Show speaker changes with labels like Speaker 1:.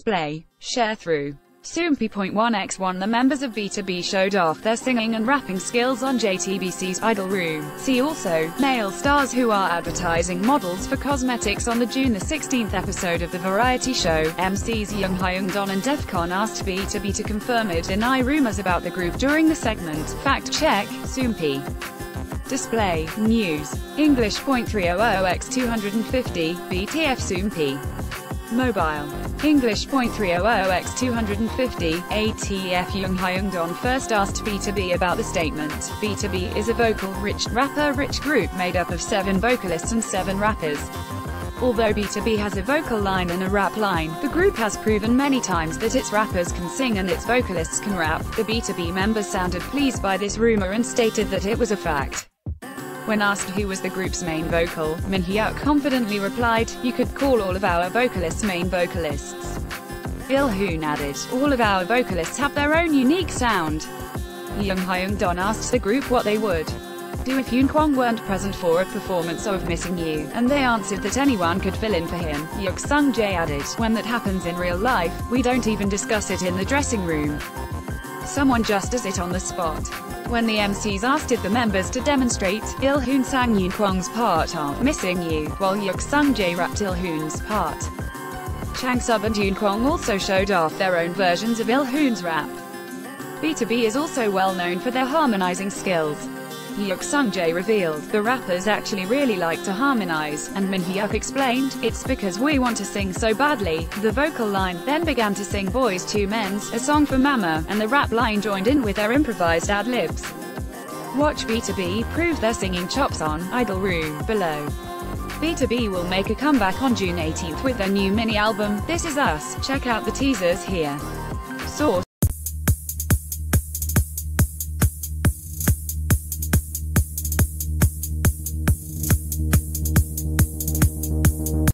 Speaker 1: Display. Sharethrough. Soompi.1x1 The members of BTOB showed off their singing and rapping skills on JTBC's Idol Room. See also, male stars who are advertising models for cosmetics on the June the 16th episode of the variety show. MCs Jung Hyung Don and Defconn asked BTOB to confirm or deny rumors about the group during the segment. Fact check, Soompi. Display, News, English .300x250, BTF Soompi. Mobile. English .300x250, ATF Jung Hyung Don first asked BTOB about the statement. BTOB is a vocal-rich, rapper-rich group made up of seven vocalists and seven rappers. Although BTOB has a vocal line and a rap line, the group has proven many times that its rappers can sing and its vocalists can rap. The BTOB members sounded pleased by this rumor and stated that it was a fact. When asked who was the group's main vocal, Min Hyuk confidently replied, You could call all of our vocalists main vocalists. Il-hoon added, All of our vocalists have their own unique sound. Jung Hyung Don asked the group what they would do if Eunkwang weren't present for a performance of Missing You, and they answered that anyone could fill in for him. Yuk Sung Jae added, When that happens in real life, we don't even discuss it in the dressing room. Someone just does it on the spot. When the MCs asked the members to demonstrate, Il-hoon sang Eunkwang's part of Missing You, while Yuk Sung Jae rapped Il-hoon's part. Chang Sub and Eunkwang also showed off their own versions of Il-hoon's rap. BTOB is also well known for their harmonizing skills. Yuk Sung Jae revealed, the rappers actually really like to harmonize, and Min Hyuk explained, it's because we want to sing so badly. The vocal line then began to sing Boyz II Men's, a song for Mama, and the rap line joined in with their improvised ad-libs. Watch BTOB prove their singing chops on Idol Room, below. BTOB will make a comeback on June 18th with their new mini-album, This Is Us. Check out the teasers here. Source